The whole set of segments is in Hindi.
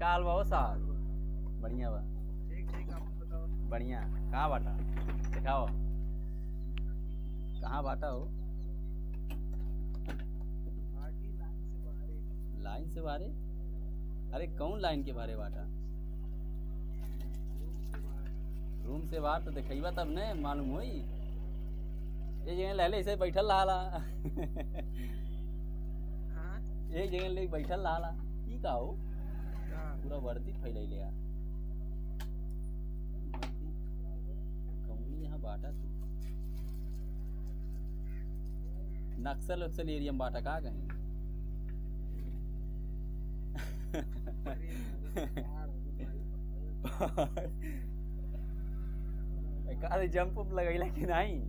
काल बा साहब बढ़िया बा ठीक ठीक आप बताओ। बढ़िया। कहाँ बाटा? दिखाओ। कहाँ बाटा हो? लाइन से एक। बारे अरे कौन लाइन के बारे बाटा? रूम से बाहर। तो देखइबा तब ने मालूम होई? ये जगह लहले ऐसे बैठल रहाला। हाँ? एक जगह ले बैठल रहाला। की का हो? पूरा वर्दी फैलैले यार। कौनी यहाँ बाटा तू? नक्सल उक्सल एरिया में बाटा का कहीं अरे जंप उप लगैला कि नहीं?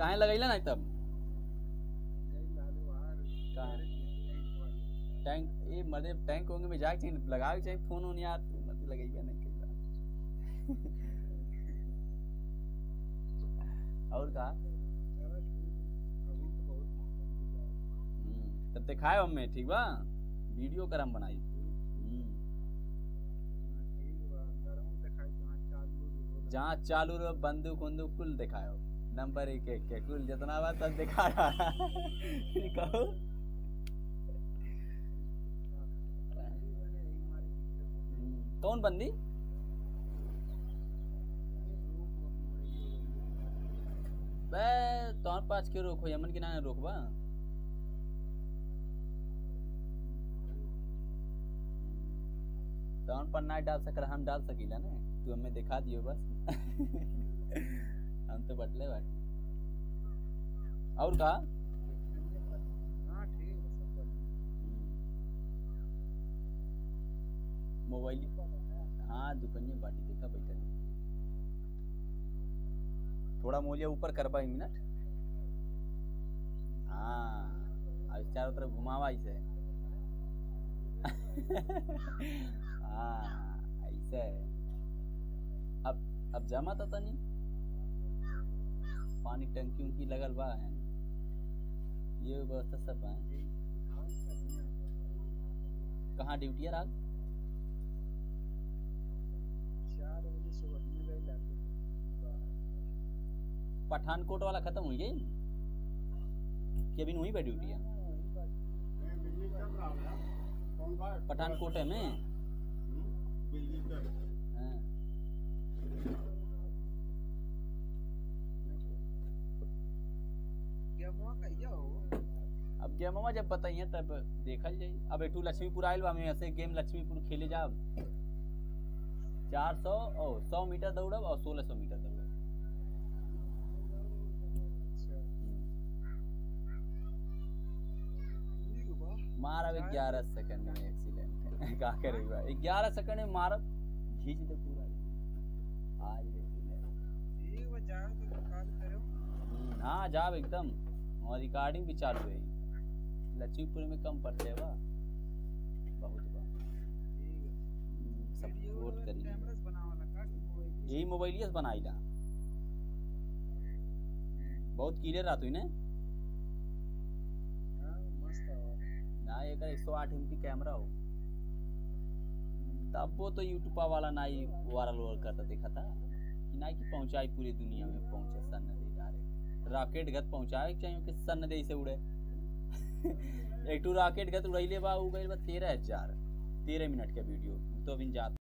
काहे लगैला नहीं तब? टैंक ये मर्दे टैंक होंगे में जाके चाहिए लगा के चाहिए फ़ोन ओन यार तू मत लगेगा नहीं बार और का हम्म, तब दिखाए हमें ठीक बा? वीडियो कर हम बनाई। हम्म, जहाँ चालू बंदूक उंदूक कुल दिखाओ नंबर एक एक के कुल जितना बा सब दिखा रहा कहो। हम्म, कौन बंदी? तोहर पास के रोको यमन के ना रोकबा तोहर पर ना डाल सकर हम डाल सकीला ना तू हमें दिखा दियो बस। हम तो बटले बाटी और का मोबाइल हाँ दुकानिया बाटी देखा बैठा थोड़ा मोलिया ऊपर करबा एक मिनट। हाँ अब चारों तरफ़ घुमावा ऐसे हाँ ऐसे अब अब जमा तो तनी? पानी टंकी उनकी लगल बा है। ये व्यवस्था सब है। कहाँ ड्यूटी है रात पठानकोट वाला खत्म हुई गई? कि अभी वहीं पे ड्यूटी है? पठानकोट है में? क्या अब गेम मामा जब बताइए तब देखल जाई अब एटू लक्ष्मीपुर आयल बा हमें ऐसे गेम लक्ष्मीपुर खेले जाब। चार सौ और सौ मीटर दौड़ब और सोलह सौ मीटर दौड़ब। अच्छा। मारब ग्यारह सेकंड में एक्सीडेंट है का करेगा ग्यारह सेकंड में मारब खींच दे पूरा। आज एक्सीडेंट तो हम्म, हाँ जाब एकदम। और रिकॉर्डिंग भी चालू है। लक्ष्मीपुर में कम पड़ते बहुत है। हम्म, वीडियो सपोर्ट करी कि मोबाइल यही मोबाइलिया से बनाईला बहुत क्लियर रहत हुई ने? हाँ मस्त है ना एक एक सौ आठ एम पी कैमरा हो। तब वो तो यूट्यूब वाला ना ही वायरल वायरल करता देखा था। कि ना कि पहुंचाई पूरी दुनिया में पहुँचे सन रॉकेट गत पहुँचाए के चाहिए कि सन दे से उड़े। एक टू राकेट गत उड़ैले बा, उ बा तेरह हज़ार, तेरह मिनट के वीडियो। तो बिन जात